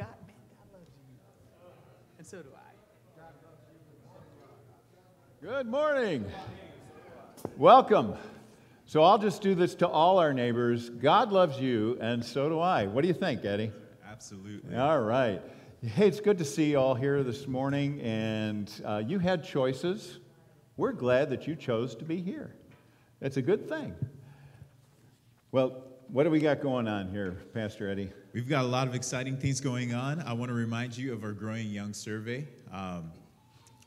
God, man, God loves you. And so do I. Good morning. Welcome. So I'll just do this to all our neighbors. God loves you, and so do I. What do you think, Eddie? Absolutely. All right. Hey, it's good to see you all here this morning, and uh, you had choices. We're glad that you chose to be here. That's a good thing. Well, what do we got going on here, Pastor Eddie? We've got a lot of exciting things going on. I want to remind you of our Growing Young survey. Um,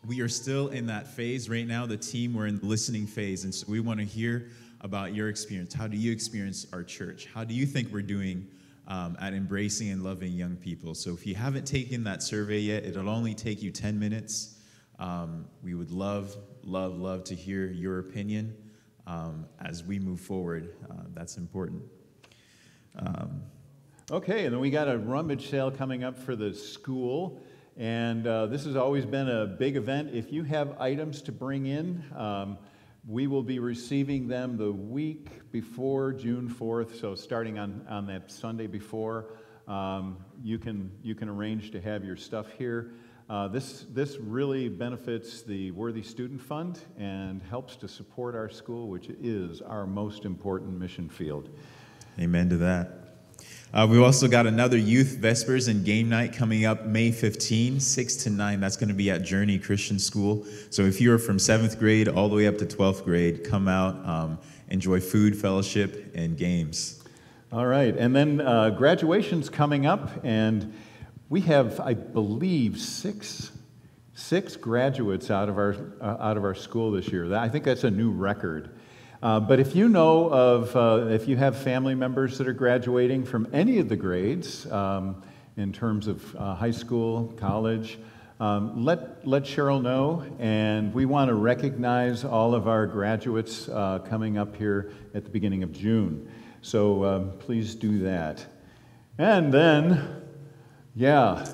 we are still in that phase right now. The team, we're in the listening phase, and so we want to hear about your experience. How do you experience our church? How do you think we're doing um, at embracing and loving young people? So if you haven't taken that survey yet, it'll only take you 10 minutes. Um, we would love, love, love to hear your opinion um, as we move forward. Uh, that's important. Okay, and then we got a rummage sale coming up for the school. And uh, this has always been a big event. If you have items to bring in, um, we will be receiving them the week before June 4th. So, starting on, on that Sunday before, um, you, can, you can arrange to have your stuff here. Uh, this, this really benefits the Worthy Student Fund and helps to support our school, which is our most important mission field. Amen to that. Uh, we've also got another youth vespers and game night coming up May 15, 6 to 9. That's going to be at Journey Christian School. So if you're from seventh grade all the way up to 12th grade, come out, um, enjoy food, fellowship, and games. All right, and then uh, graduation's coming up, and we have, I believe, six six graduates out of our uh, out of our school this year. That- I think that's a new record. Uh, but if you know of, uh, if you have family members that are graduating from any of the grades, um, in terms of uh, high school, college, um, let, let Cheryl know. And we want to recognize all of our graduates uh, coming up here at the beginning of June. So um, please do that. And then, yeah,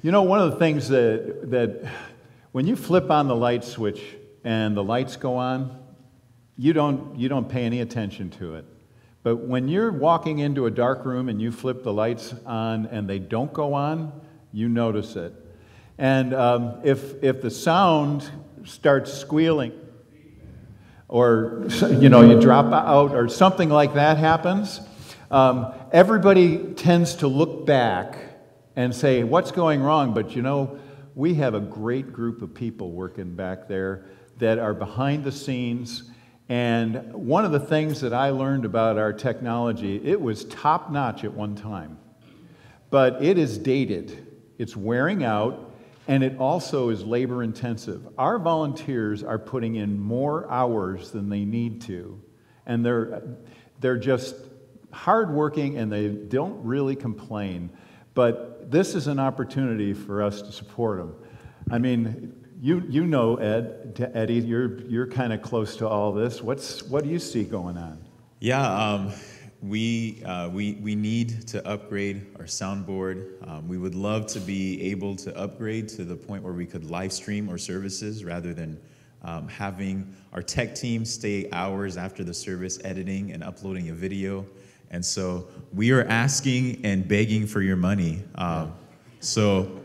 you know, one of the things that, that when you flip on the light switch and the lights go on, you don't, you don't pay any attention to it. But when you're walking into a dark room and you flip the lights on and they don't go on, you notice it. And um, if, if the sound starts squealing, or you know you drop out or something like that happens um, everybody tends to look back and say what's going wrong but you know we have a great group of people working back there that are behind the scenes and one of the things that i learned about our technology it was top notch at one time but it is dated it's wearing out and it also is labor intensive. Our volunteers are putting in more hours than they need to, and they're, they're just hardworking and they don't really complain. But this is an opportunity for us to support them. I mean, you, you know, Ed, to Eddie, you're, you're kind of close to all this. What's, what do you see going on? Yeah, um, we, uh, we, we need to upgrade our soundboard. Um, we would love to be able to upgrade to the point where we could live stream our services rather than um, having our tech team stay hours after the service editing and uploading a video. And so we are asking and begging for your money. Um, so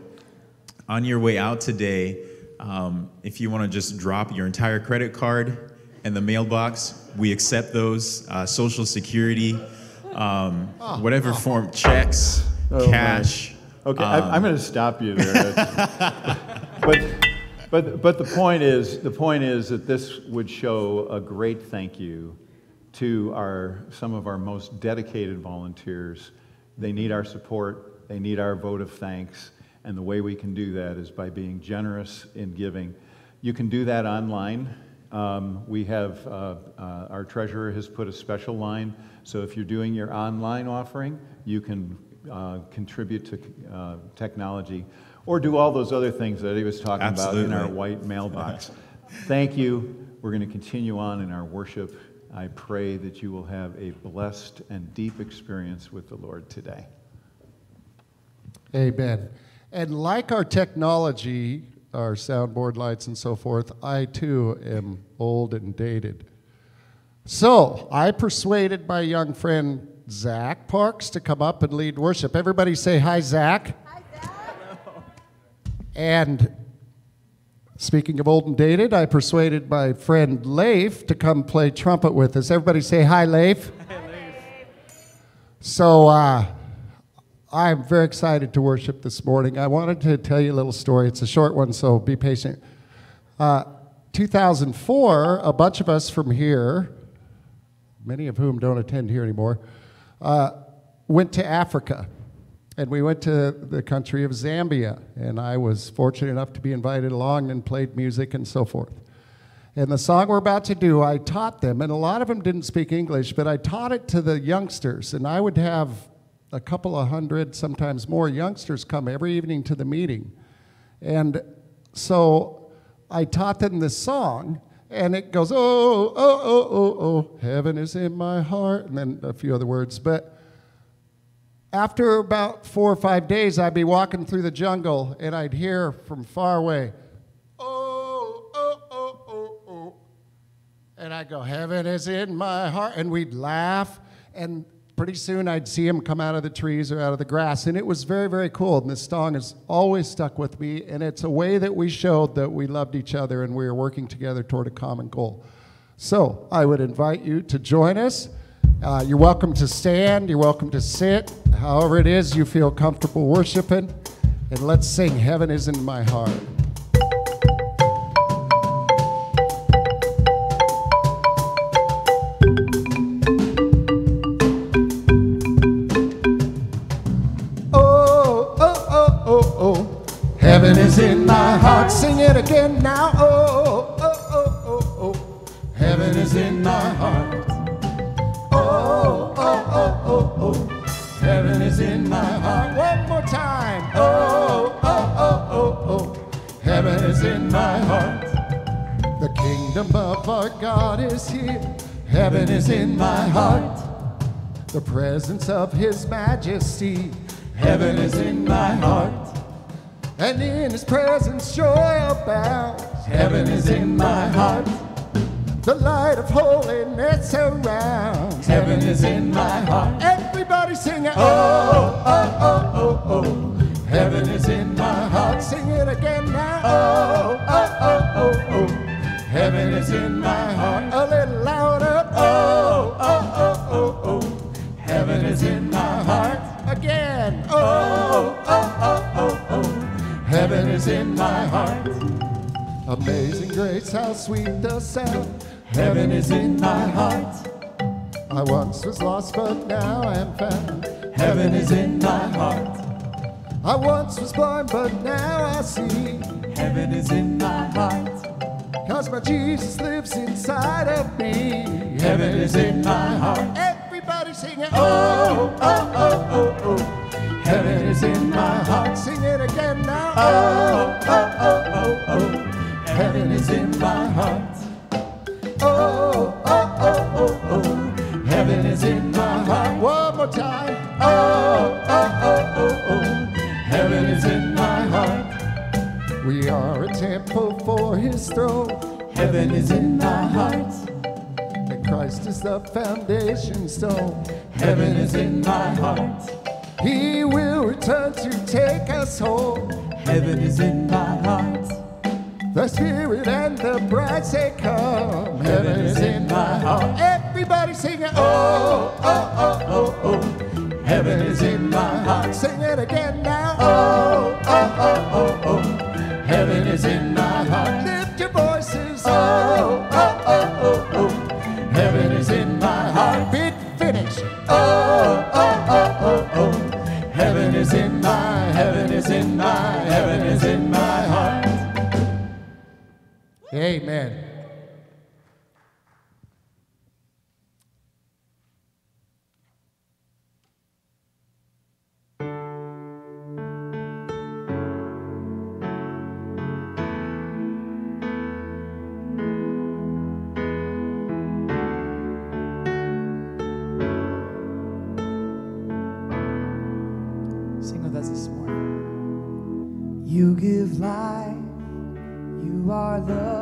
on your way out today, Um, if you want to just drop your entire credit card in the mailbox, we accept those. Uh, Social Security, um, whatever form, checks, Oh, cash. Okay, I- I'm going to stop you there. but, but, but the point is, the point is that this would show a great thank you to our some of our most dedicated volunteers. They need our support. They need our vote of thanks. And the way we can do that is by being generous in giving. You can do that online. Um, we have, uh, uh, our treasurer has put a special line, so if you're doing your online offering, you can uh, contribute to uh, technology or do all those other things that he was talking about in our white mailbox. Thank you. We're going to continue on in our worship. I pray that you will have a blessed and deep experience with the Lord today. Amen. And like our technology, our soundboard lights and so forth, I too am old and dated. So I persuaded my young friend Zach Parks to come up and lead worship. Everybody say hi, Zach. Hi, Zach. And speaking of old and dated, I persuaded my friend Leif to come play trumpet with us. Everybody say hi, Leif. Hi, Leif. So uh, I'm very excited to worship this morning. I wanted to tell you a little story. It's a short one, so be patient. Uh, 2004, a bunch of us from here, many of whom don't attend here anymore, uh, went to Africa. And we went to the country of Zambia. And I was fortunate enough to be invited along and played music and so forth. And the song we're about to do, I taught them, and a lot of them didn't speak English, but I taught it to the youngsters. And I would have a couple of hundred, sometimes more youngsters come every evening to the meeting. And so I taught them this song, and it goes, oh, oh, oh, oh, oh, heaven is in my heart, and then a few other words. But after about four or five days, I'd be walking through the jungle, and I'd hear from far away, oh, oh, oh, oh, oh. And I'd go, heaven is in my heart. And we'd laugh, and pretty soon I'd see him come out of the trees or out of the grass. And it was very, very cool. And this song has always stuck with me. And it's a way that we showed that we loved each other and we were working together toward a common goal. So I would invite you to join us. Uh, you're welcome to stand, you're welcome to sit, however it is you feel comfortable worshiping. And let's sing Heaven is in My Heart. Heaven is in my heart. Sing it again now. Oh, oh, oh, oh, oh. Heaven is in my heart. Oh, oh, oh, oh, oh. Heaven is in my heart. One more time. Oh, oh, oh, oh, oh. Heaven is in my heart. The kingdom of our God is here. Heaven is in my heart. The presence of His majesty. Heaven is in my heart. And in His presence, joy abounds. Heaven is in my heart. The light of holiness surrounds. Heaven is in my heart. Everybody sing it. Oh, oh, oh, oh, oh. Heaven is in my heart. Sing it again now. Oh, oh, oh, oh, oh. Heaven is in my heart. A little louder. Oh, oh, oh, oh, oh. Heaven is in my heart. Again. Oh, oh, oh, oh, oh. Is in my heart. Amazing grace, how sweet the sound. Heaven is in my heart. I once was lost, but now I am found. Heaven is in my heart. I once was blind, but now I see. Heaven is in my heart. Cause my Jesus lives inside of me. Heaven is in my heart. Everybody sing it. Oh, oh, oh, oh, oh. Heaven is in my heart. Sing it again now. Oh, oh, oh, oh, oh. Heaven is in my heart. Oh, oh, oh, oh, oh. Heaven is in my heart. One more time. Oh, oh, oh, oh, oh. Heaven is in my heart. We are a temple for his throne. Heaven is in my heart. And Christ is the foundation stone. Heaven is in my heart. He will return to take us home. Heaven is in my heart. The Spirit and the bride say, Come. Heaven, is in my heart. Everybody singing, Oh, oh, oh, oh, oh. Heaven is in my heart. Sing it again now. Oh, oh, oh, oh, oh. Heaven is in heaven is in my, heaven is in my heart. Amen. mine. You are the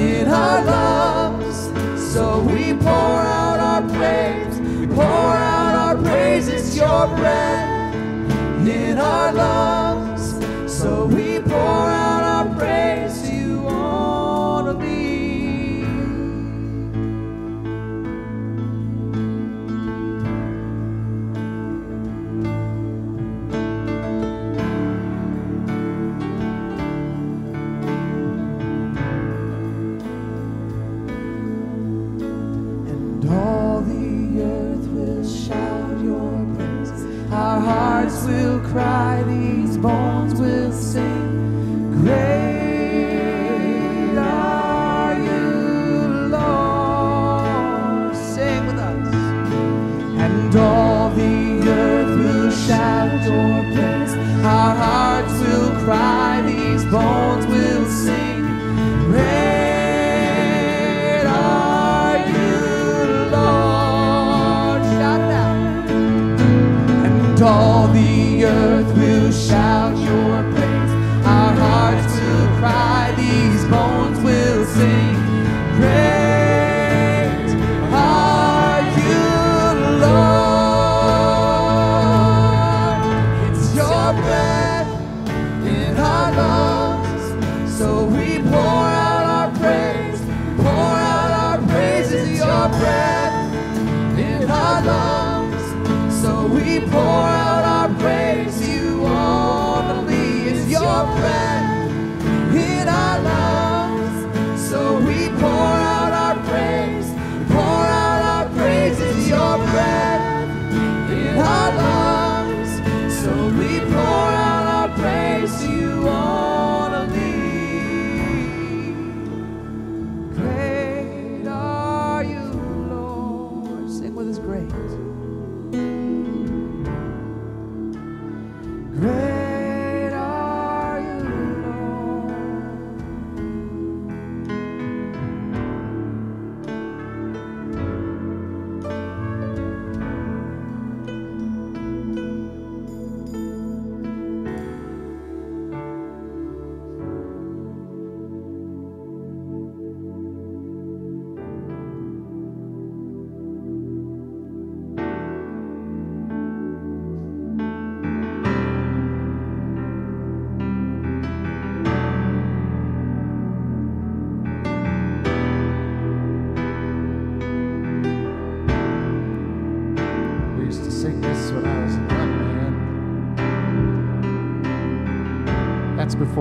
in our lungs. So we pour out our praise, we pour out our praises. your breath in our lungs. So we pour out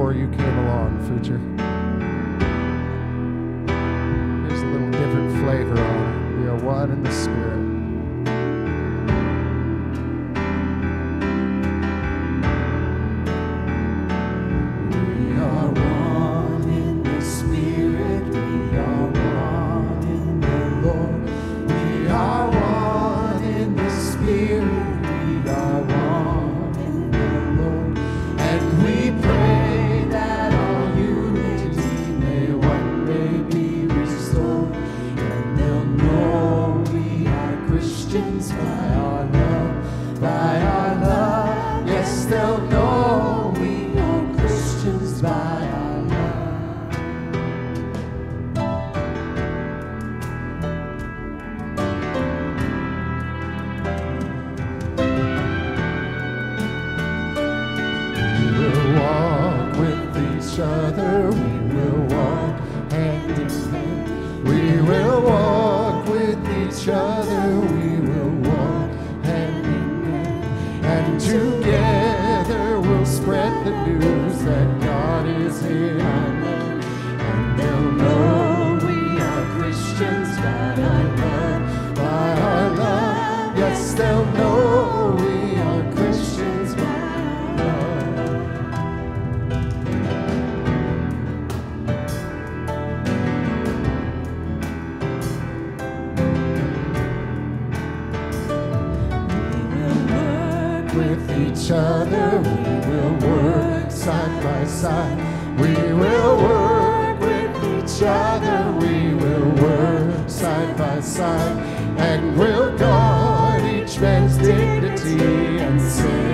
before you came along, Future. We will work side by side. We will work with each other. We will work side by side. And we'll guard each man's dignity and save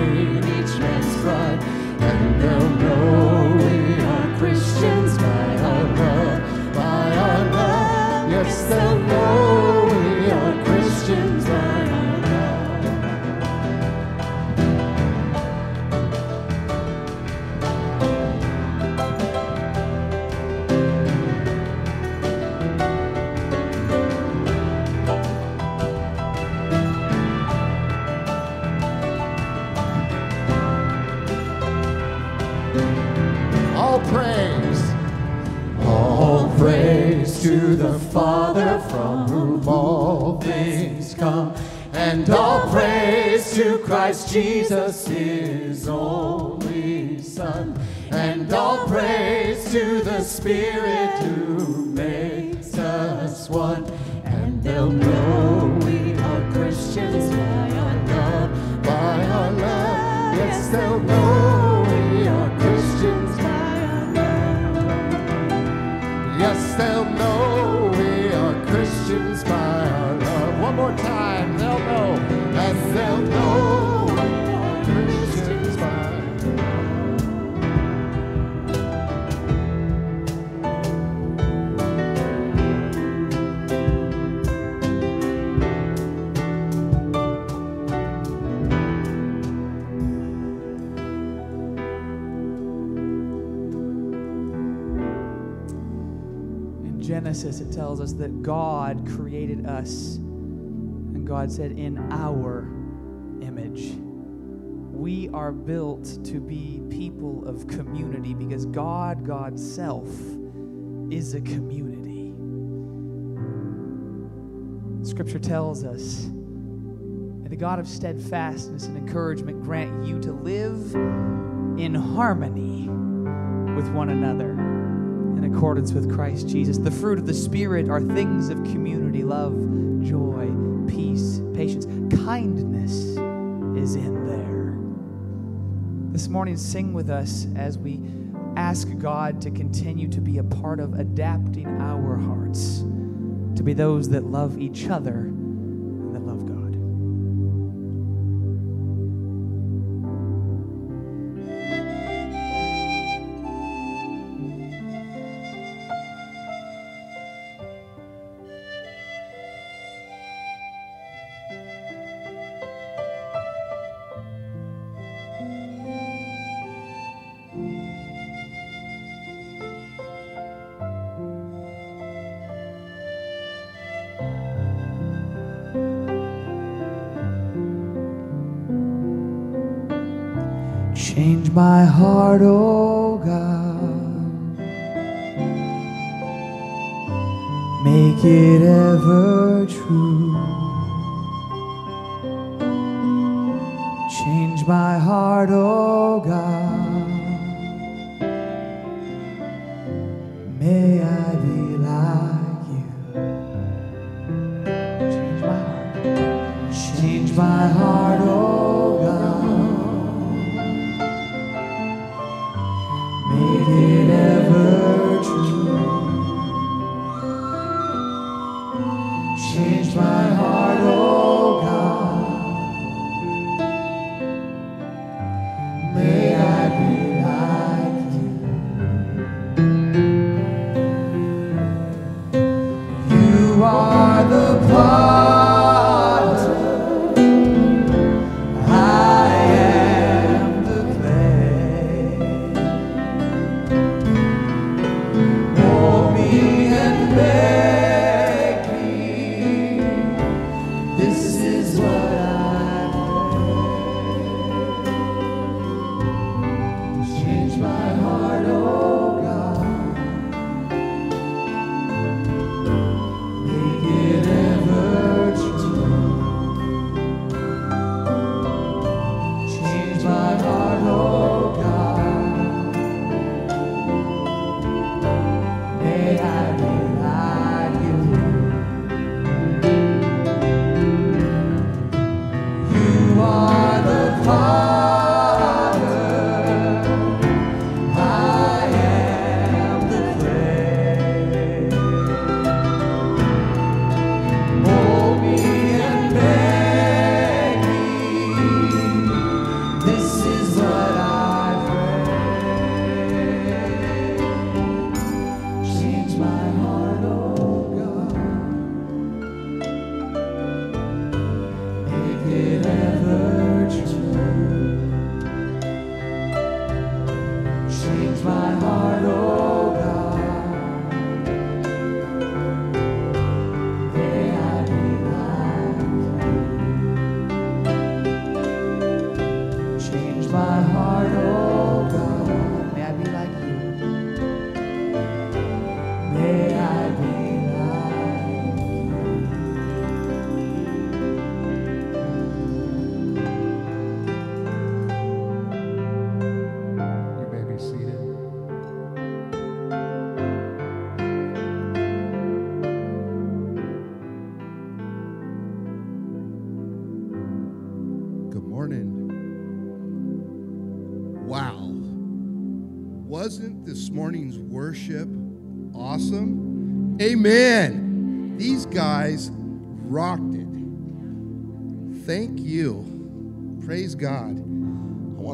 Father from whom all things come, and all praise to Christ Jesus, his only Son, and all praise to the Spirit who makes us one, and they'll know we are Christians by our love, by our love. Yes, they'll know Genesis, it tells us that God created us, and God said, in our. We are built to be people of community because God, God's self, is a community. Scripture tells us, May the God of steadfastness and encouragement grant you to live in harmony with one another in accordance with Christ Jesus. The fruit of the Spirit are things of community, love, joy, peace, patience, kindness is in there. This morning, sing with us as we ask God to continue to be a part of adapting our hearts to be those that love each other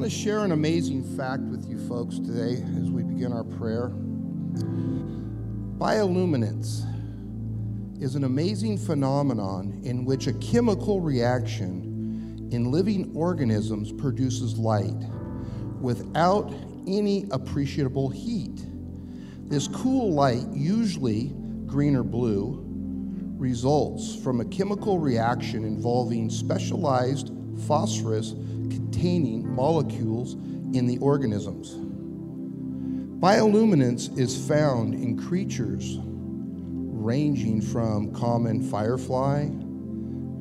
want to share an amazing fact with you folks today as we begin our prayer. Bioluminescence is an amazing phenomenon in which a chemical reaction in living organisms produces light without any appreciable heat. This cool light, usually green or blue, results from a chemical reaction involving specialized phosphorus containing molecules in the organisms. Bioluminescence is found in creatures ranging from common firefly,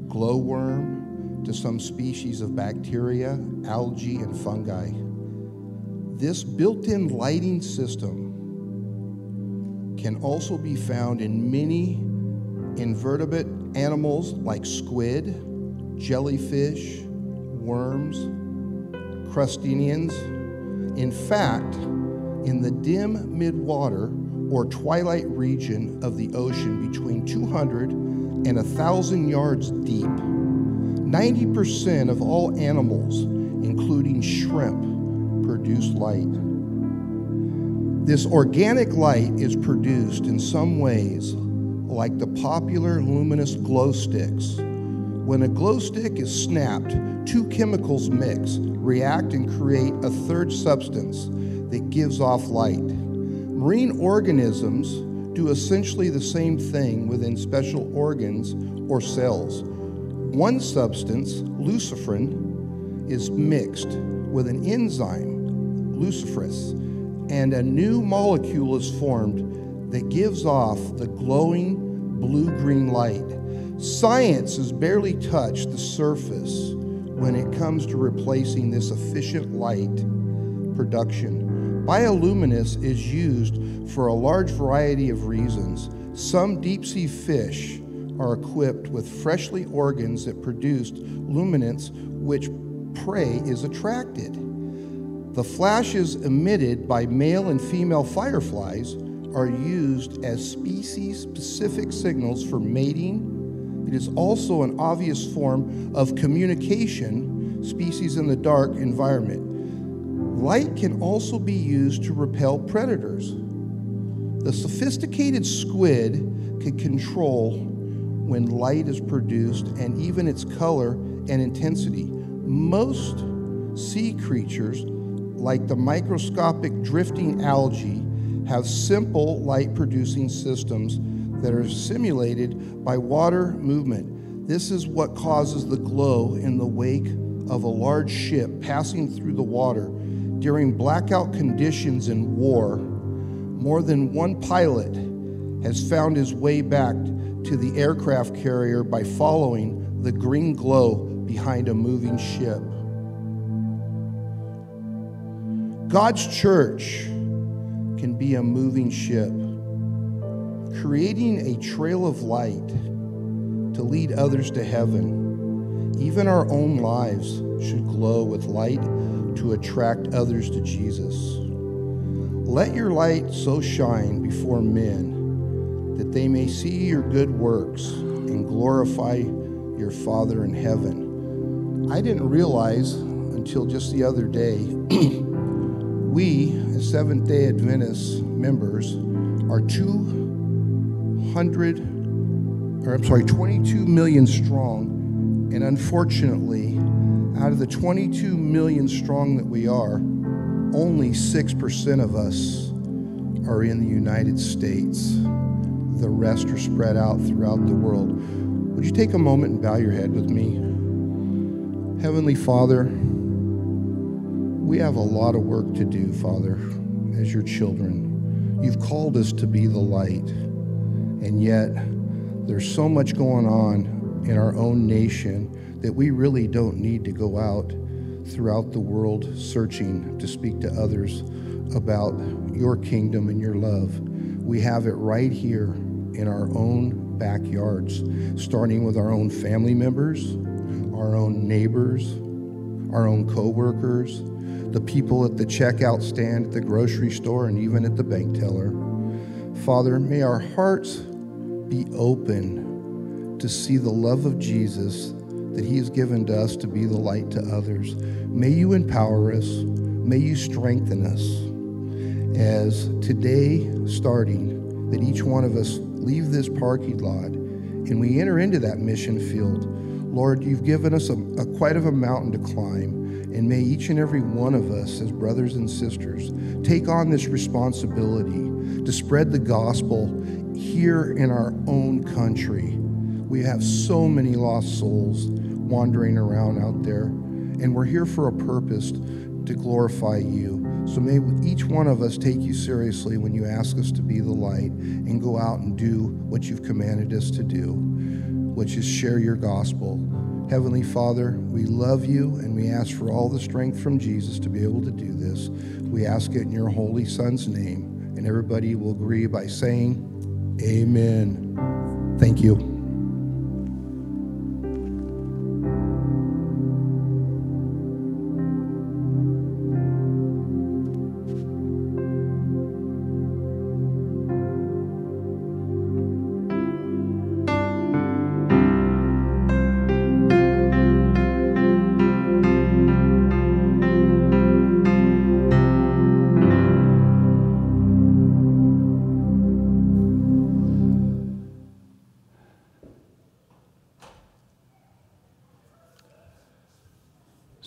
glowworm, to some species of bacteria, algae, and fungi. This built in lighting system can also be found in many invertebrate animals like squid, jellyfish, worms, crustaceans. In fact, in the dim midwater or twilight region of the ocean between 200 and 1,000 yards deep, 90% of all animals, including shrimp, produce light. This organic light is produced in some ways like the popular luminous glow sticks. When a glow stick is snapped, two chemicals mix, react, and create a third substance that gives off light. Marine organisms do essentially the same thing within special organs or cells. One substance, luciferin, is mixed with an enzyme luciferase, and a new molecule is formed that gives off the glowing blue green light. Science has barely touched the surface when it comes to replacing this efficient light production. Bioluminescence is used for a large variety of reasons. Some deep sea fish are equipped with freshly organs that produce luminance which prey is attracted. The flashes emitted by male and female fireflies are used as species specific signals for mating. It is also an obvious form of communication, species in the dark environment. Light can also be used to repel predators. The sophisticated squid can control when light is produced and even its color and intensity. Most sea creatures, like the microscopic drifting algae, have simple light producing systems that are simulated by water movement. This is what causes the glow in the wake of a large ship passing through the water. During blackout conditions in war, more than one pilot has found his way back to the aircraft carrier by following the green glow behind a moving ship. God's church can be a moving ship, creating a trail of light to lead others to heaven. Even our own lives should glow with light to attract others to Jesus. Let your light so shine before men that they may see your good works and glorify your Father in heaven. I didn't realize until just the other day, we, as Seventh day Adventist members, are 200, or I'm sorry, 22 million strong. And unfortunately, out of the 22 million strong that we are, only 6% of us are in the United States. The rest are spread out throughout the world. Would you take a moment and bow your head with me? Heavenly Father, we have a lot of work to do, Father, as your children. You've called us to be the light, and yet there's so much going on in our own nation that we really don't need to go out throughout the world searching to speak to others about your kingdom and your love. We have it right here in our own backyards, starting with our own family members, our own neighbors, our own coworkers, the people at the checkout stand at the grocery store, and even at the bank teller. Father, may our hearts be open to see the love of Jesus that He has given to us to be the light to others. May you empower us. May you strengthen us as today, starting, that each one of us leave this parking lot and we enter into that mission field. Lord, you've given us a, a quite of a mountain to climb. And may each and every one of us, as brothers and sisters, take on this responsibility to spread the gospel here in our own country. We have so many lost souls wandering around out there, and we're here for a purpose to glorify you. So may each one of us take you seriously when you ask us to be the light and go out and do what you've commanded us to do, which is share your gospel. Heavenly Father, we love you and we ask for all the strength from Jesus to be able to do this. We ask it in your holy Son's name. And everybody will agree by saying, Amen. Thank you.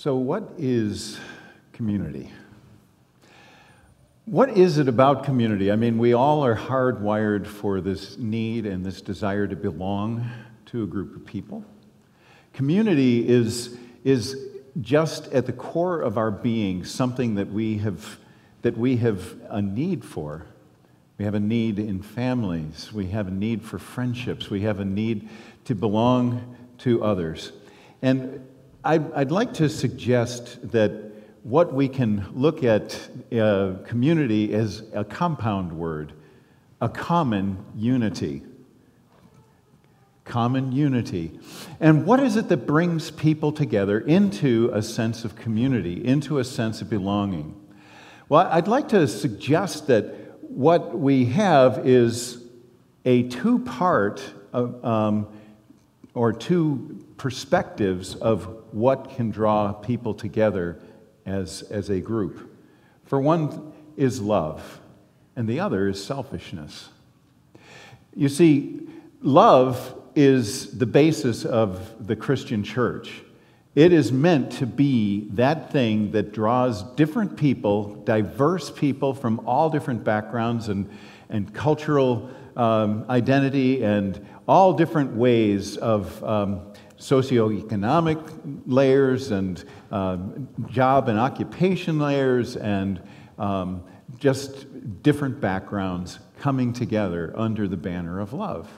So, what is community? What is it about community? I mean, we all are hardwired for this need and this desire to belong to a group of people. Community is, is just at the core of our being something that we have that we have a need for. We have a need in families. We have a need for friendships. We have a need to belong to others. And I'd, I'd like to suggest that what we can look at uh, community as a compound word, a common unity. Common unity. And what is it that brings people together into a sense of community, into a sense of belonging? Well, I'd like to suggest that what we have is a two part um, or two perspectives of what can draw people together as, as a group. For one is love, and the other is selfishness. You see, love is the basis of the Christian church. It is meant to be that thing that draws different people, diverse people from all different backgrounds and, and cultural um, identity and all different ways of um, socioeconomic layers and uh, job and occupation layers and um, just different backgrounds coming together under the banner of love.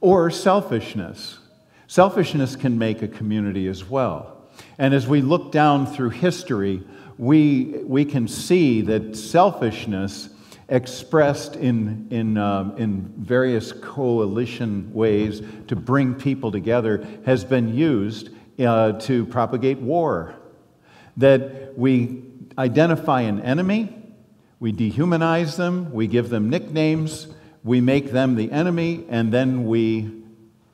Or selfishness. Selfishness can make a community as well. And as we look down through history, we, we can see that selfishness expressed in, in, um, in various coalition ways to bring people together has been used uh, to propagate war. That we identify an enemy, we dehumanize them, we give them nicknames, we make them the enemy, and then we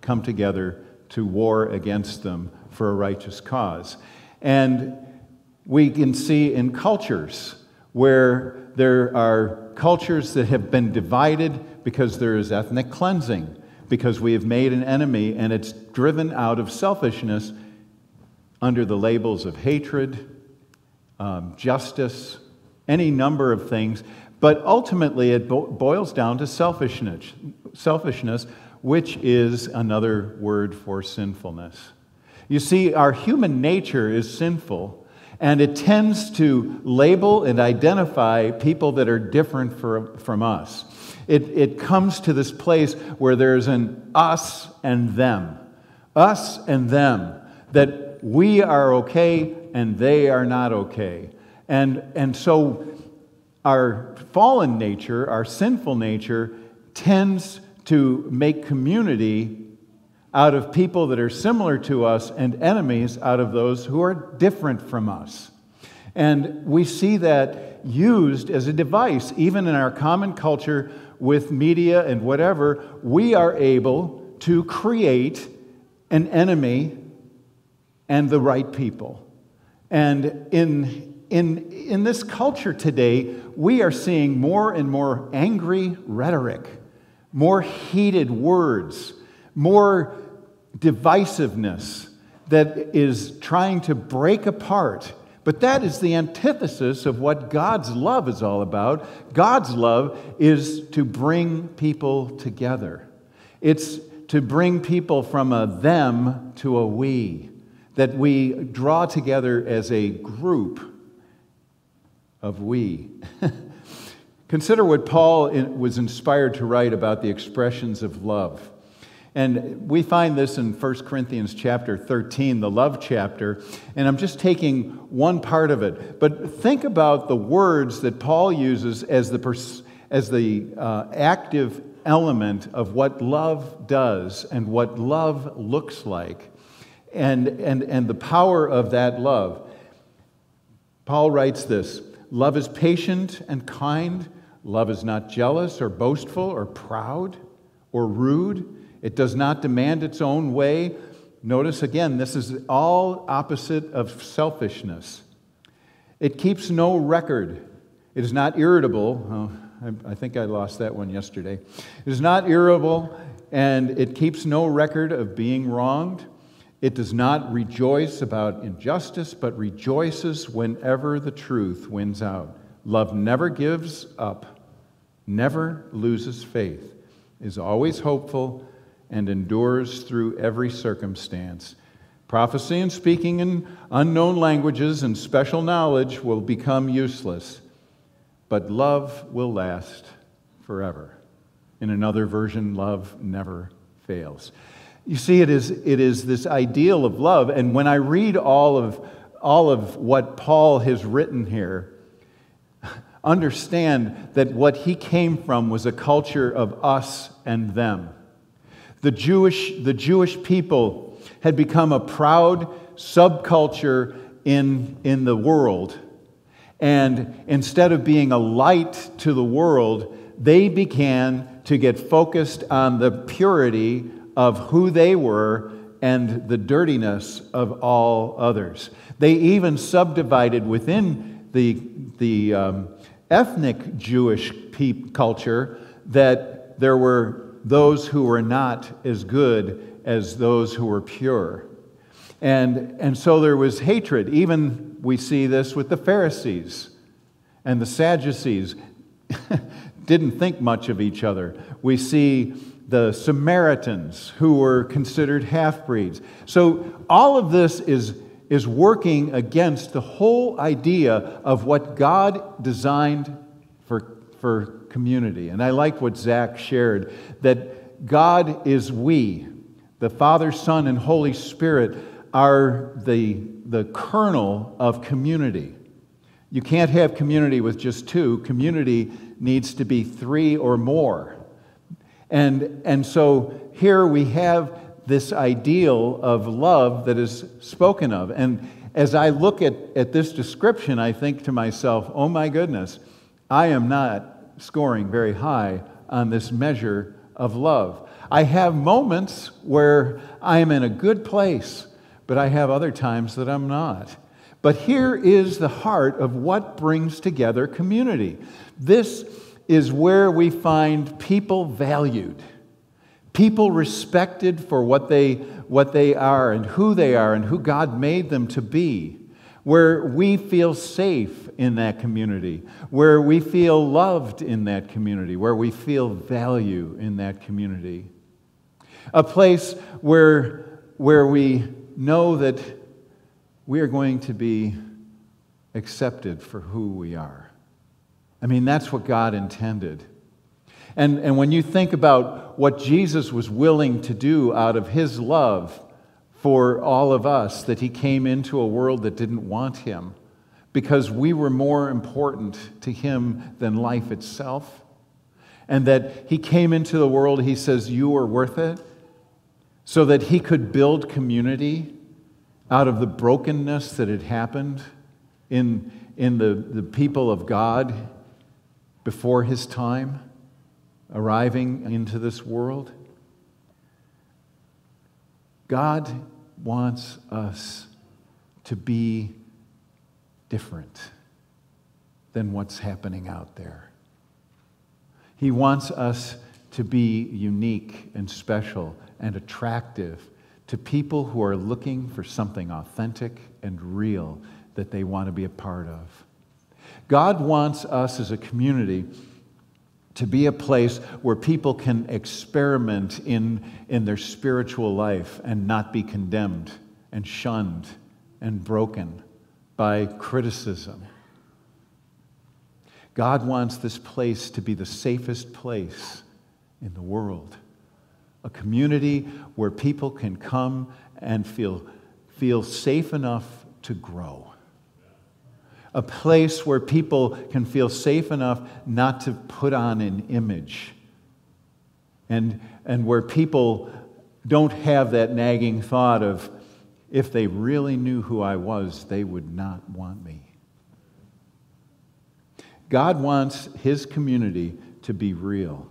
come together to war against them for a righteous cause. And we can see in cultures where there are cultures that have been divided because there is ethnic cleansing, because we have made an enemy and it's driven out of selfishness under the labels of hatred, um, justice, any number of things. But ultimately, it bo- boils down to selfishness, selfishness, which is another word for sinfulness. You see, our human nature is sinful, and it tends to label and identify people that are different for, from us. It, it comes to this place where there's an us and them, us and them, that we are okay and they are not okay. And, and so our fallen nature, our sinful nature, tends to make community out of people that are similar to us and enemies out of those who are different from us. And we see that used as a device, even in our common culture with media and whatever, we are able to create an enemy and the right people. And in, in, in this culture today, we are seeing more and more angry rhetoric, more heated words, more divisiveness that is trying to break apart. But that is the antithesis of what God's love is all about. God's love is to bring people together, it's to bring people from a them to a we, that we draw together as a group of we. Consider what Paul was inspired to write about the expressions of love. And we find this in 1 Corinthians chapter 13, the love chapter. And I'm just taking one part of it. But think about the words that Paul uses as the, pers- as the uh, active element of what love does and what love looks like and, and, and the power of that love. Paul writes this Love is patient and kind. Love is not jealous or boastful or proud or rude. It does not demand its own way. Notice again, this is all opposite of selfishness. It keeps no record. It is not irritable. Oh, I, I think I lost that one yesterday. It is not irritable, and it keeps no record of being wronged. It does not rejoice about injustice, but rejoices whenever the truth wins out. Love never gives up, never loses faith, is always hopeful and endures through every circumstance. Prophecy and speaking in unknown languages and special knowledge will become useless. but love will last forever. In another version, love never fails. You see, it is, it is this ideal of love. And when I read all of, all of what Paul has written here, understand that what he came from was a culture of us and them. The Jewish, the Jewish people had become a proud subculture in, in the world. And instead of being a light to the world, they began to get focused on the purity of who they were and the dirtiness of all others. They even subdivided within the, the um, ethnic Jewish culture that there were those who were not as good as those who were pure. And, and so there was hatred. Even we see this with the Pharisees and the Sadducees. Didn't think much of each other. We see the Samaritans who were considered half breeds. So all of this is, is working against the whole idea of what God designed for, for community. And I like what Zach shared that God is we, the Father, Son, and Holy Spirit are the, the kernel of community. You can't have community with just two. Community needs to be three or more. And, and so here we have this ideal of love that is spoken of. And as I look at, at this description, I think to myself, oh my goodness, I am not scoring very high on this measure of love. I have moments where I am in a good place, but I have other times that I'm not. But here is the heart of what brings together community. This is where we find people valued, people respected for what they, what they are and who they are and who God made them to be, where we feel safe in that community, where we feel loved in that community, where we feel value in that community. A place where, where we know that we are going to be accepted for who we are. I mean, that's what God intended. And, and when you think about what Jesus was willing to do out of his love for all of us, that he came into a world that didn't want him because we were more important to him than life itself, and that he came into the world, he says, You are worth it so that he could build community out of the brokenness that had happened in, in the, the people of God before his time arriving into this world. God wants us to be different than what's happening out there. He wants us to be unique and special and attractive to people who are looking for something authentic and real that they want to be a part of. God wants us as a community to be a place where people can experiment in, in their spiritual life and not be condemned and shunned and broken by criticism. God wants this place to be the safest place in the world a community where people can come and feel, feel safe enough to grow. A place where people can feel safe enough not to put on an image. And, and where people don't have that nagging thought of, if they really knew who I was, they would not want me. God wants his community to be real.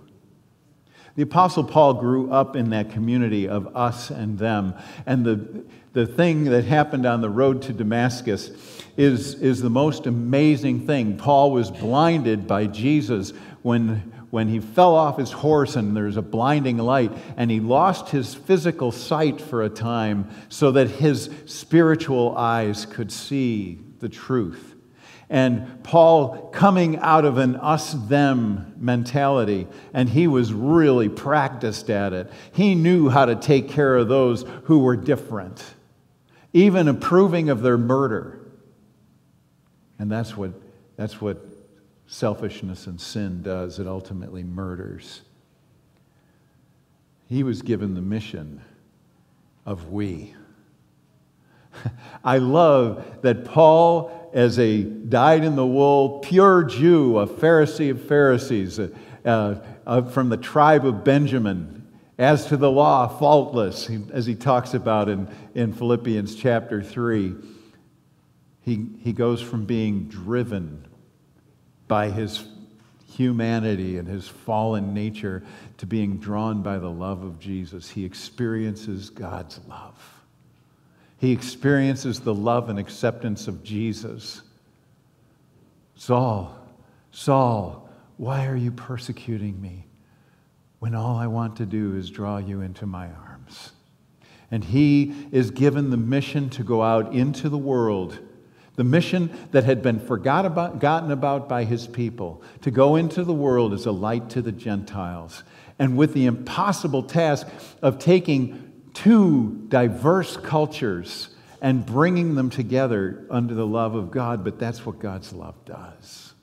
The Apostle Paul grew up in that community of us and them. And the, the thing that happened on the road to Damascus is, is the most amazing thing. Paul was blinded by Jesus when, when he fell off his horse and there's a blinding light, and he lost his physical sight for a time so that his spiritual eyes could see the truth. And Paul coming out of an us them mentality, and he was really practiced at it. He knew how to take care of those who were different, even approving of their murder. And that's what, that's what selfishness and sin does. It ultimately murders. He was given the mission of we. I love that Paul, as a dyed in the wool, pure Jew, a Pharisee of Pharisees, uh, uh, from the tribe of Benjamin, as to the law, faultless, as he talks about in, in Philippians chapter 3, he, he goes from being driven by his humanity and his fallen nature to being drawn by the love of Jesus. He experiences God's love. He experiences the love and acceptance of Jesus. Saul, Saul, why are you persecuting me when all I want to do is draw you into my arms? And he is given the mission to go out into the world the mission that had been forgotten about, about by his people, to go into the world as a light to the Gentiles, and with the impossible task of taking two diverse cultures and bringing them together under the love of God, but that's what God's love does.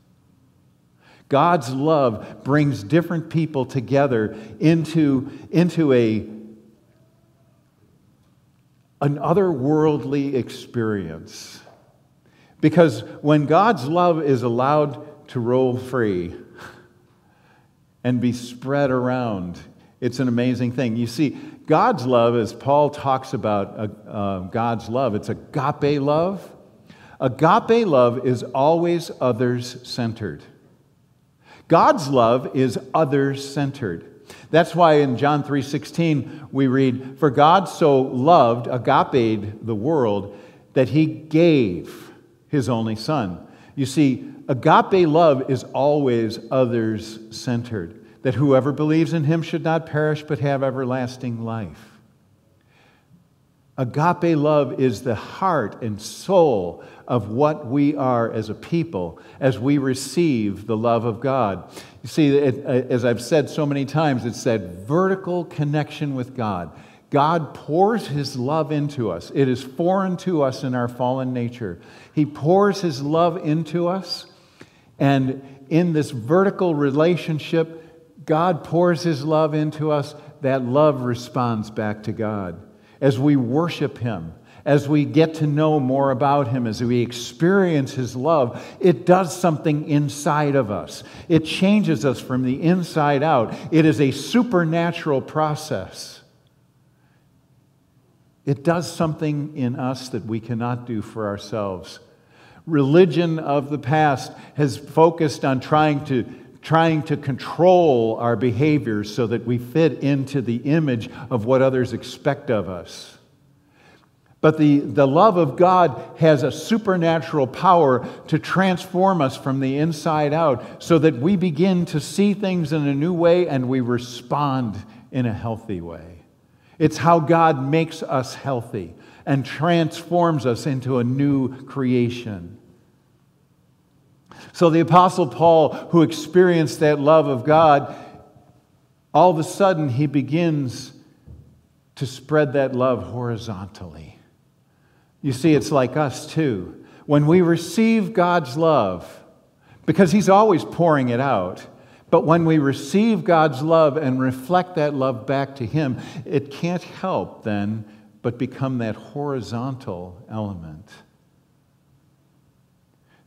God's love brings different people together into, into a, an otherworldly experience because when God's love is allowed to roll free and be spread around, it's an amazing thing. You see, God's love, as Paul talks about uh, uh, God's love, it's agape love. Agape love is always others centered. God's love is others centered. That's why in John 3:16 we read, "For God so loved, agape the world, that he gave his only son. You see, agape love is always others centered, that whoever believes in him should not perish but have everlasting life. Agape love is the heart and soul of what we are as a people as we receive the love of God. You see, it, uh, as I've said so many times, it's that vertical connection with God. God pours his love into us. It is foreign to us in our fallen nature. He pours his love into us, and in this vertical relationship, God pours his love into us. That love responds back to God. As we worship him, as we get to know more about him, as we experience his love, it does something inside of us. It changes us from the inside out. It is a supernatural process. It does something in us that we cannot do for ourselves. Religion of the past has focused on trying to, trying to control our behaviors so that we fit into the image of what others expect of us. But the, the love of God has a supernatural power to transform us from the inside out so that we begin to see things in a new way and we respond in a healthy way. It's how God makes us healthy and transforms us into a new creation. So, the Apostle Paul, who experienced that love of God, all of a sudden he begins to spread that love horizontally. You see, it's like us too. When we receive God's love, because he's always pouring it out, but when we receive God's love and reflect that love back to Him, it can't help then but become that horizontal element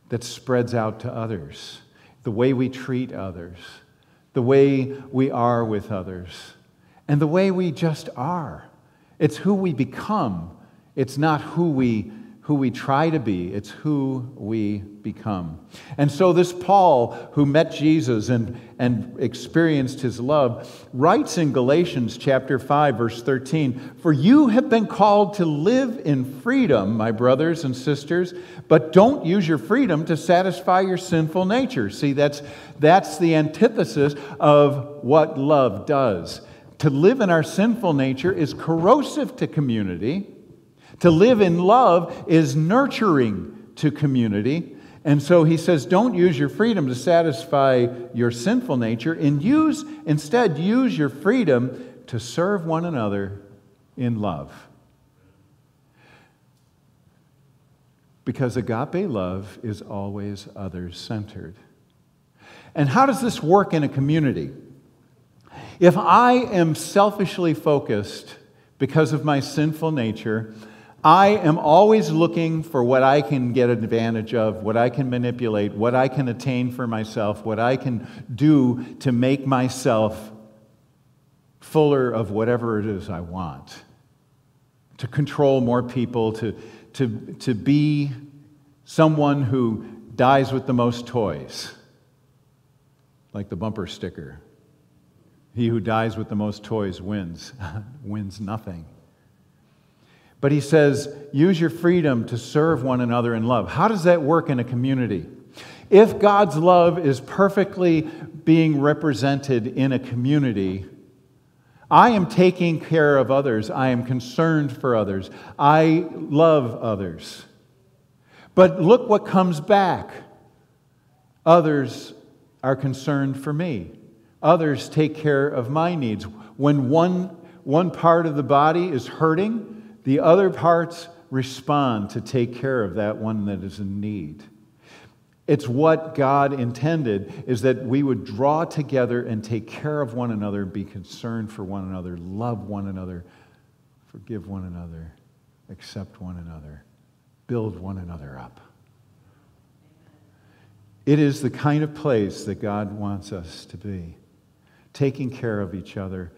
that spreads out to others. The way we treat others, the way we are with others, and the way we just are. It's who we become, it's not who we who we try to be, it's who we become. And so, this Paul, who met Jesus and, and experienced his love, writes in Galatians chapter 5, verse 13 For you have been called to live in freedom, my brothers and sisters, but don't use your freedom to satisfy your sinful nature. See, that's, that's the antithesis of what love does. To live in our sinful nature is corrosive to community to live in love is nurturing to community. And so he says, don't use your freedom to satisfy your sinful nature, and use instead use your freedom to serve one another in love. Because agape love is always others centered. And how does this work in a community? If I am selfishly focused because of my sinful nature, I am always looking for what I can get advantage of, what I can manipulate, what I can attain for myself, what I can do to make myself fuller of whatever it is I want, to control more people, to, to, to be someone who dies with the most toys, like the bumper sticker. He who dies with the most toys wins, wins nothing. But he says, use your freedom to serve one another in love. How does that work in a community? If God's love is perfectly being represented in a community, I am taking care of others. I am concerned for others. I love others. But look what comes back. Others are concerned for me. Others take care of my needs. When one, one part of the body is hurting, the other parts respond to take care of that one that is in need. It's what God intended is that we would draw together and take care of one another, be concerned for one another, love one another, forgive one another, accept one another, build one another up. It is the kind of place that God wants us to be, taking care of each other,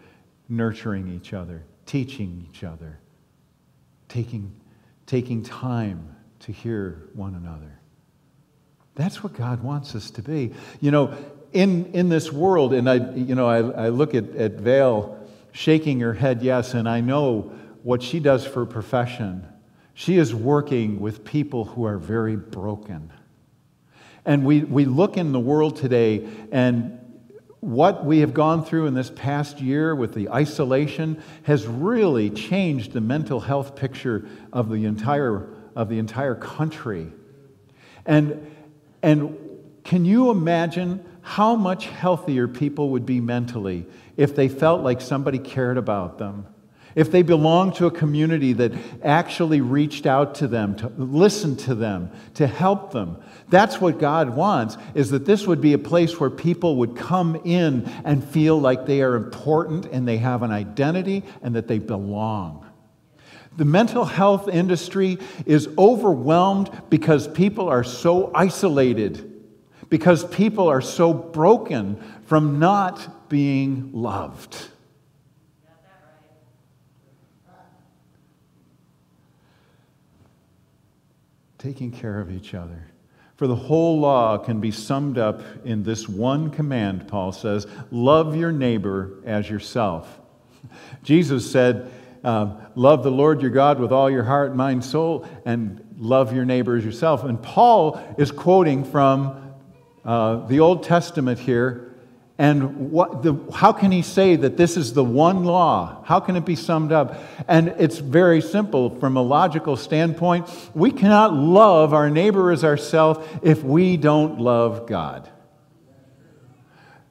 nurturing each other, teaching each other taking, taking time to hear one another. That's what God wants us to be. You know, in, in this world, and I, you know, I, I look at, at Vale shaking her head yes, and I know what she does for profession. She is working with people who are very broken. And we, we look in the world today, and what we have gone through in this past year with the isolation has really changed the mental health picture of the entire, of the entire country. And, and can you imagine how much healthier people would be mentally if they felt like somebody cared about them? If they belonged to a community that actually reached out to them, to listen to them, to help them, that's what God wants, is that this would be a place where people would come in and feel like they are important and they have an identity and that they belong. The mental health industry is overwhelmed because people are so isolated, because people are so broken from not being loved. Taking care of each other. For the whole law can be summed up in this one command, Paul says love your neighbor as yourself. Jesus said, uh, Love the Lord your God with all your heart, mind, soul, and love your neighbor as yourself. And Paul is quoting from uh, the Old Testament here and what the, how can he say that this is the one law? How can it be summed up? And it's very simple from a logical standpoint. We cannot love our neighbor as ourselves if we don't love God.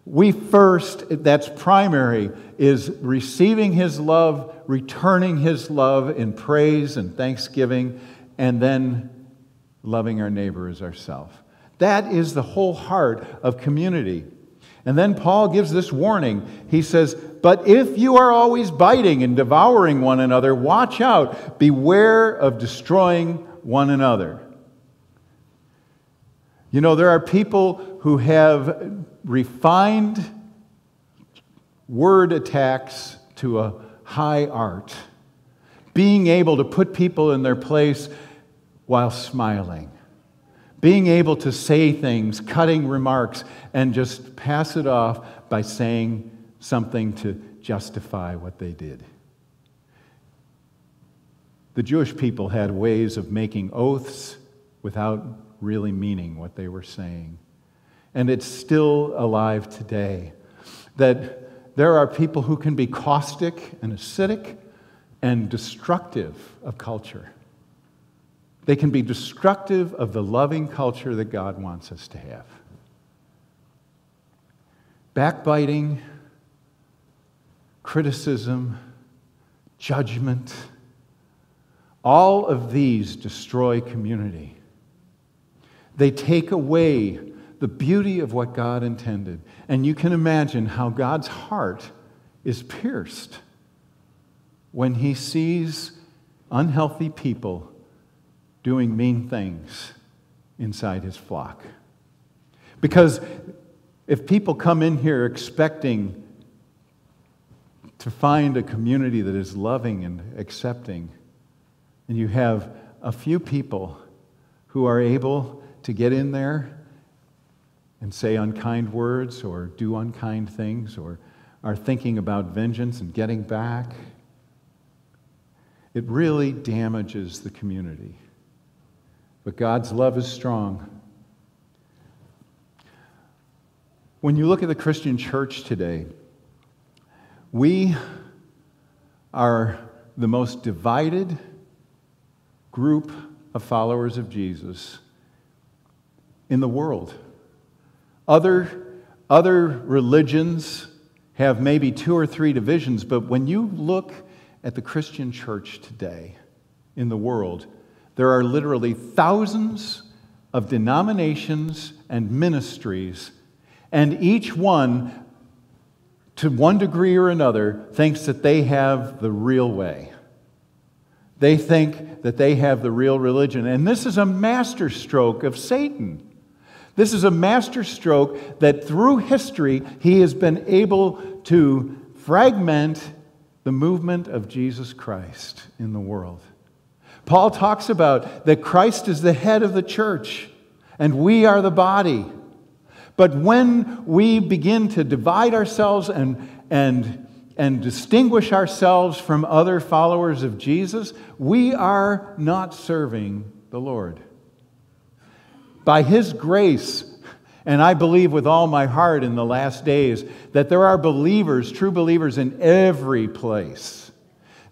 We first, that's primary, is receiving his love, returning his love in praise and thanksgiving, and then loving our neighbor as ourselves. That is the whole heart of community. And then Paul gives this warning. He says, But if you are always biting and devouring one another, watch out. Beware of destroying one another. You know, there are people who have refined word attacks to a high art, being able to put people in their place while smiling being able to say things, cutting remarks, and just pass it off by saying something to justify what they did. The Jewish people had ways of making oaths without really meaning what they were saying. And it's still alive today that there are people who can be caustic and acidic and destructive of culture. They can be destructive of the loving culture that God wants us to have. Backbiting, criticism, judgment, all of these destroy community. They take away the beauty of what God intended. And you can imagine how God's heart is pierced when he sees unhealthy people doing mean things inside his flock. Because if people come in here expecting to find a community that is loving and accepting, and you have a few people who are able to get in there and say unkind words or do unkind things or are thinking about vengeance and getting back, it really damages the community. But God's love is strong. When you look at the Christian church today, we are the most divided group of followers of Jesus in the world. Other, other religions have maybe two or three divisions, but when you look at the Christian church today in the world, there are literally thousands of denominations and ministries, and each one, to one degree or another, thinks that they have the real way. They think that they have the real religion. And this is a masterstroke of Satan. This is a masterstroke that through history he has been able to fragment the movement of Jesus Christ in the world. Paul talks about that Christ is the head of the church and we are the body. But when we begin to divide ourselves and, and, and distinguish ourselves from other followers of Jesus, we are not serving the Lord. By His grace, and I believe with all my heart in the last days that there are believers, true believers in every place.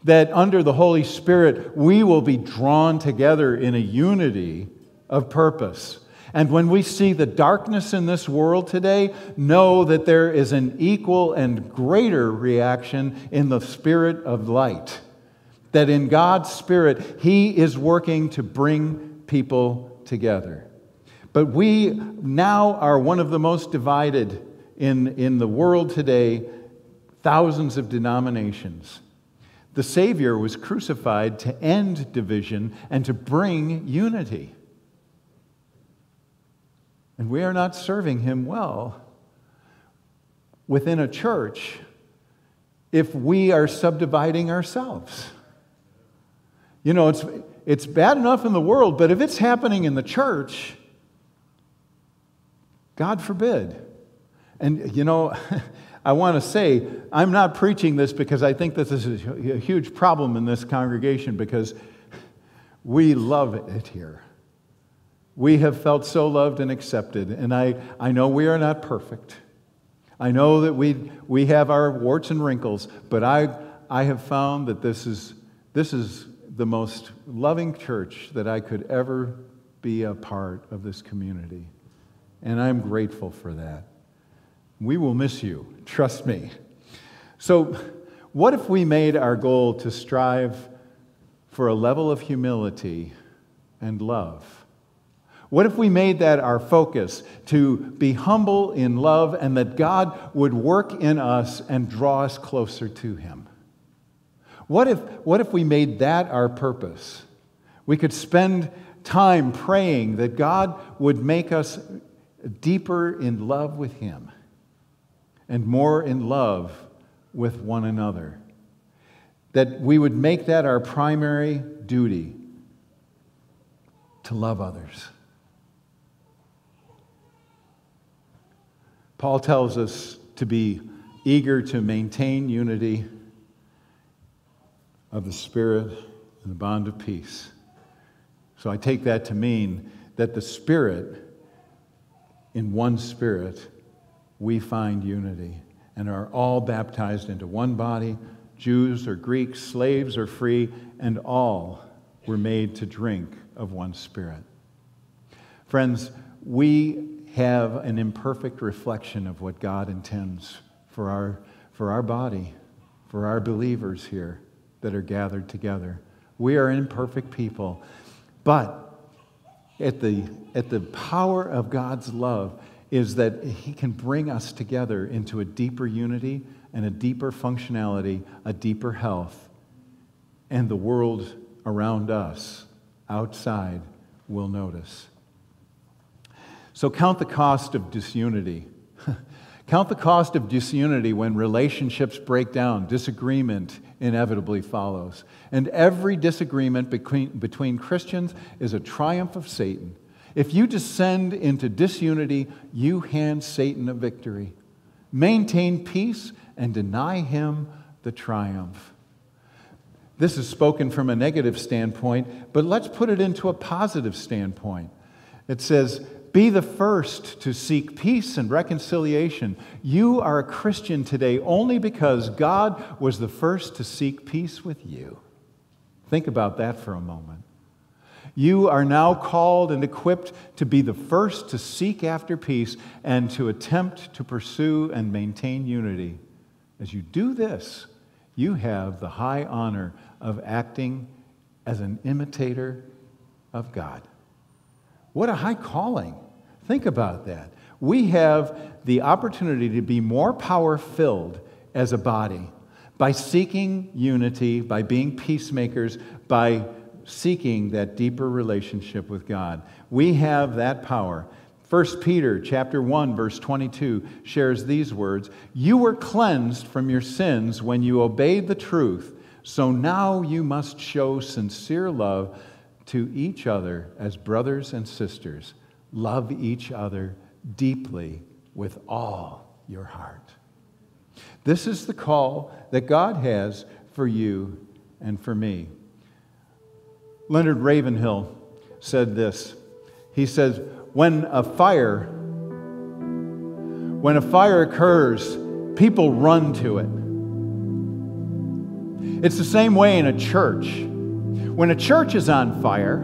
That under the Holy Spirit, we will be drawn together in a unity of purpose. And when we see the darkness in this world today, know that there is an equal and greater reaction in the spirit of light. That in God's spirit, He is working to bring people together. But we now are one of the most divided in, in the world today, thousands of denominations. The Savior was crucified to end division and to bring unity. And we are not serving Him well within a church if we are subdividing ourselves. You know, it's, it's bad enough in the world, but if it's happening in the church, God forbid. And, you know, I want to say, I'm not preaching this because I think this is a huge problem in this congregation because we love it here. We have felt so loved and accepted. And I, I know we are not perfect. I know that we, we have our warts and wrinkles, but I, I have found that this is, this is the most loving church that I could ever be a part of this community. And I'm grateful for that. We will miss you, trust me. So, what if we made our goal to strive for a level of humility and love? What if we made that our focus to be humble in love and that God would work in us and draw us closer to Him? What if, what if we made that our purpose? We could spend time praying that God would make us deeper in love with Him and more in love with one another. That we would make that our primary duty to love others. Paul tells us to be eager to maintain unity of the Spirit and the bond of peace. So I take that to mean that the Spirit in one spirit, we find unity and are all baptized into one body, Jews or Greeks, slaves or free, and all were made to drink of one spirit. Friends, we have an imperfect reflection of what God intends for our, for our body, for our believers here that are gathered together. We are imperfect people, but at the, at the power of God's love is that He can bring us together into a deeper unity and a deeper functionality, a deeper health. And the world around us, outside, will notice. So count the cost of disunity. count the cost of disunity when relationships break down, disagreement inevitably follows. And every disagreement between, between Christians is a triumph of Satan. If you descend into disunity, you hand Satan a victory. Maintain peace and deny him the triumph. This is spoken from a negative standpoint, but let's put it into a positive standpoint. It says, Be the first to seek peace and reconciliation. You are a Christian today only because God was the first to seek peace with you. Think about that for a moment. You are now called and equipped to be the first to seek after peace and to attempt to pursue and maintain unity. As you do this, you have the high honor of acting as an imitator of God. What a high calling. Think about that. We have the opportunity to be more power filled as a body by seeking unity, by being peacemakers, by seeking that deeper relationship with God. We have that power. 1 Peter chapter 1 verse 22 shares these words, "You were cleansed from your sins when you obeyed the truth, so now you must show sincere love to each other as brothers and sisters. Love each other deeply with all your heart." This is the call that God has for you and for me. Leonard Ravenhill said this. He says, when a fire when a fire occurs, people run to it. It's the same way in a church. When a church is on fire,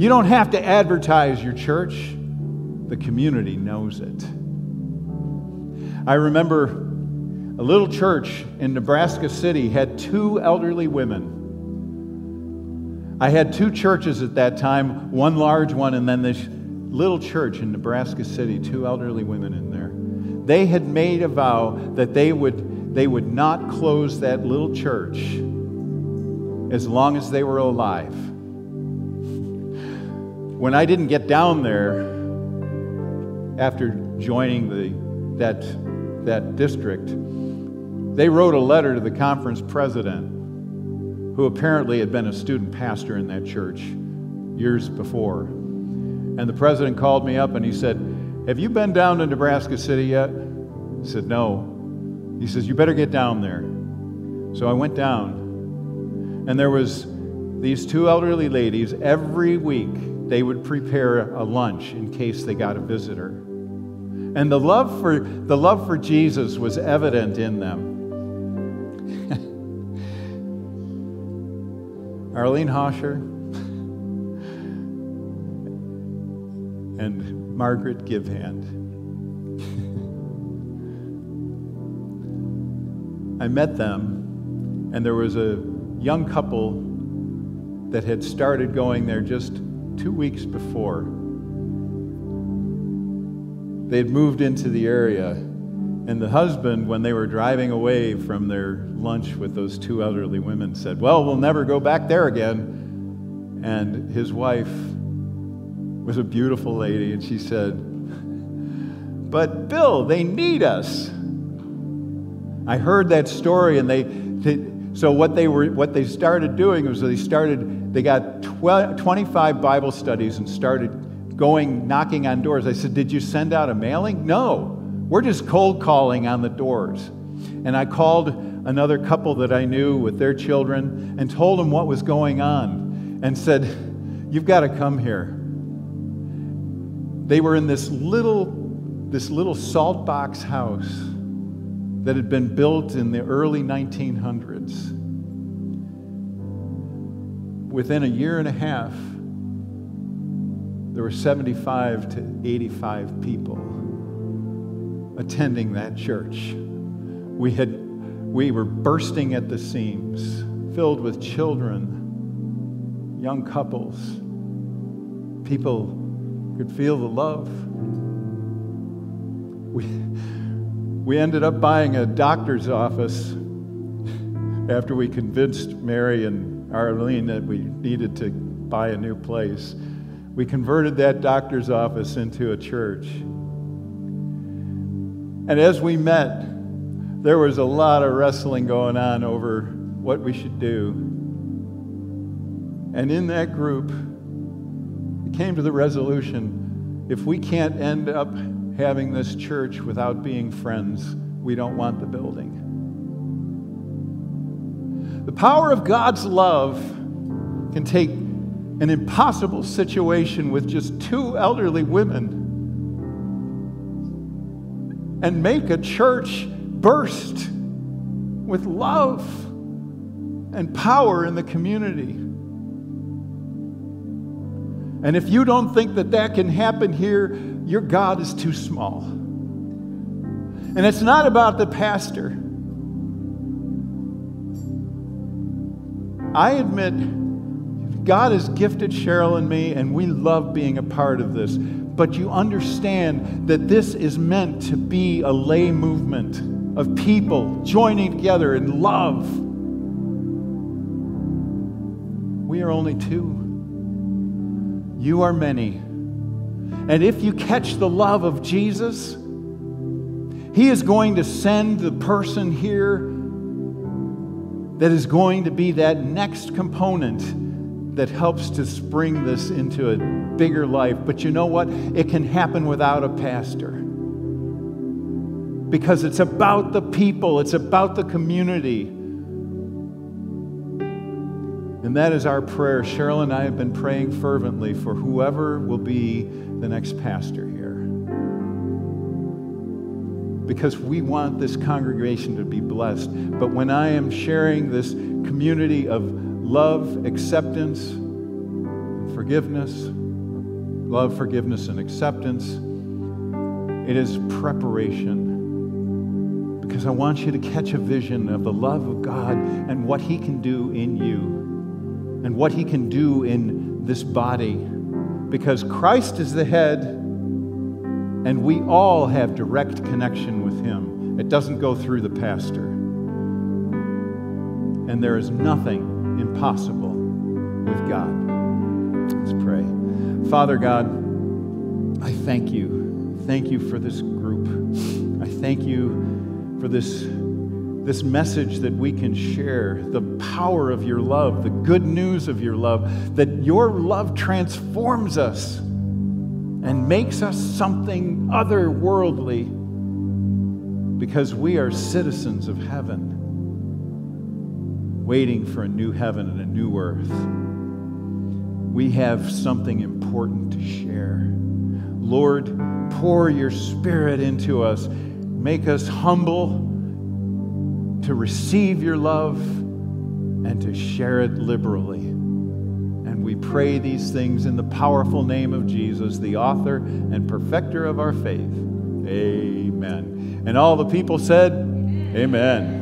you don't have to advertise your church. The community knows it. I remember a little church in Nebraska City had two elderly women I had two churches at that time, one large one, and then this little church in Nebraska City, two elderly women in there. They had made a vow that they would, they would not close that little church as long as they were alive. When I didn't get down there after joining the, that, that district, they wrote a letter to the conference president who apparently had been a student pastor in that church years before. And the president called me up and he said, Have you been down to Nebraska City yet? I said, No. He says, You better get down there. So I went down, and there was these two elderly ladies. Every week, they would prepare a lunch in case they got a visitor. And the love for, the love for Jesus was evident in them. Arlene Hosher, and Margaret Givehand. I met them, and there was a young couple that had started going there just two weeks before. They had moved into the area and the husband, when they were driving away from their lunch with those two elderly women, said, Well, we'll never go back there again. And his wife was a beautiful lady, and she said, But Bill, they need us. I heard that story, and they, they so what they were what they started doing was they started they got 12, 25 Bible studies and started going knocking on doors. I said, "Did you send out a mailing?" No. We're just cold calling on the doors. And I called another couple that I knew with their children and told them what was going on and said, You've got to come here. They were in this little, this little salt box house that had been built in the early 1900s. Within a year and a half, there were 75 to 85 people attending that church. We, had, we were bursting at the seams, filled with children, young couples, people could feel the love. We, we ended up buying a doctor's office after we convinced Mary and Arlene that we needed to buy a new place. We converted that doctor's office into a church. And as we met, there was a lot of wrestling going on over what we should do. And in that group, we came to the resolution if we can't end up having this church without being friends, we don't want the building. The power of God's love can take an impossible situation with just two elderly women and make a church burst with love and power in the community. And if you don't think that that can happen here, your God is too small. And it's not about the pastor. I admit, God has gifted Cheryl and me, and we love being a part of this. But you understand that this is meant to be a lay movement of people joining together in love. We are only two. You are many. And if you catch the love of Jesus, He is going to send the person here that is going to be that next component that helps to spring this into a bigger life. But you know what? It can happen without a pastor. Because it's about the people, it's about the community. And that is our prayer. Cheryl and I have been praying fervently for whoever will be the next pastor here because we want this congregation to be blessed. But when I am sharing this community of love, acceptance, forgiveness, love, forgiveness, and acceptance, it is preparation. Because I want you to catch a vision of the love of God and what He can do in you and what He can do in this body. Because Christ is the head and we all have direct connection with Him. It doesn't go through the pastor. And there is nothing impossible with God. Let's pray. Father God, I thank you. Thank you for this group. I thank you for this, this message that we can share the power of your love, the good news of your love, that your love transforms us and makes us something otherworldly because we are citizens of heaven, waiting for a new heaven and a new earth. We have something important to share. Lord, pour your spirit into us. Make us humble to receive your love and to share it liberally. And we pray these things in the powerful name of Jesus, the author and perfecter of our faith. Amen. And all the people said, Amen. Amen.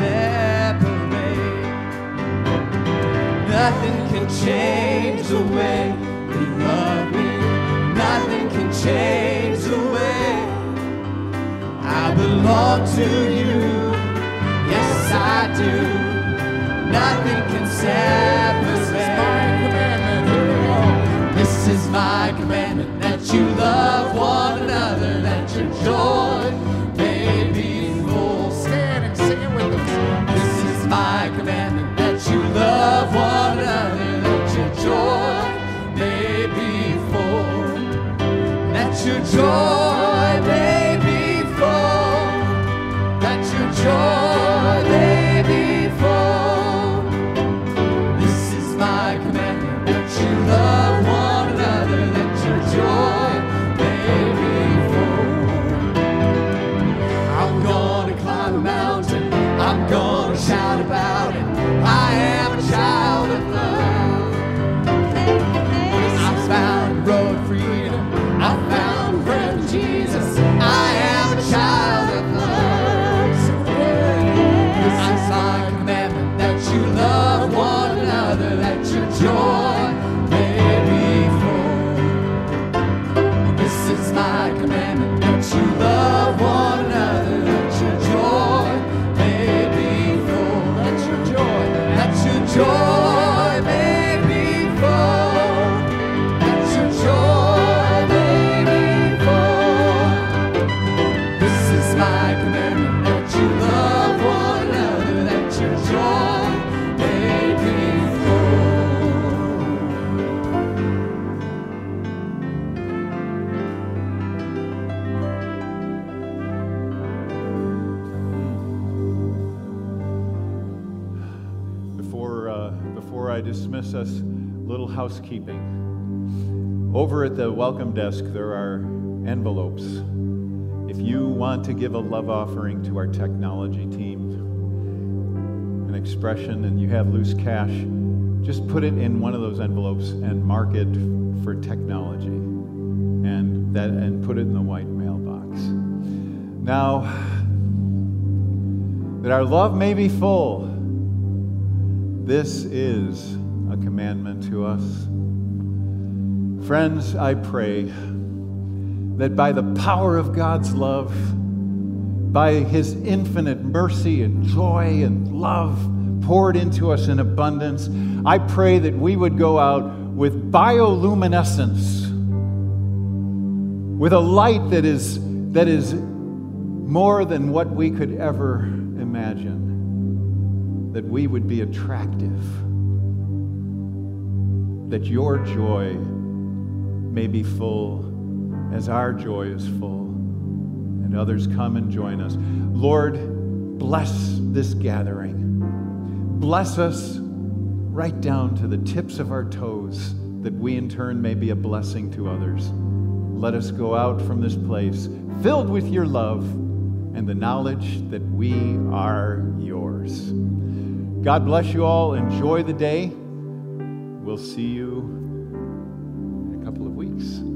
separate. Nothing can change the way you love me. Nothing can change the way I belong to you. Yes, I do. Nothing can separate. This is my commandment that you love one another, that your joy one another, your joy may be. That your joy may Over at the welcome desk, there are envelopes. If you want to give a love offering to our technology team, an expression, and you have loose cash, just put it in one of those envelopes and mark it for technology, and that and put it in the white mailbox. Now, that our love may be full. This is a commandment to us. Friends, I pray that by the power of God's love, by his infinite mercy and joy and love poured into us in abundance, I pray that we would go out with bioluminescence, with a light that is, that is more than what we could ever imagine that we would be attractive, that your joy may be full as our joy is full, and others come and join us. Lord, bless this gathering. Bless us right down to the tips of our toes, that we in turn may be a blessing to others. Let us go out from this place filled with your love and the knowledge that we are yours. God bless you all. Enjoy the day. We'll see you weeks.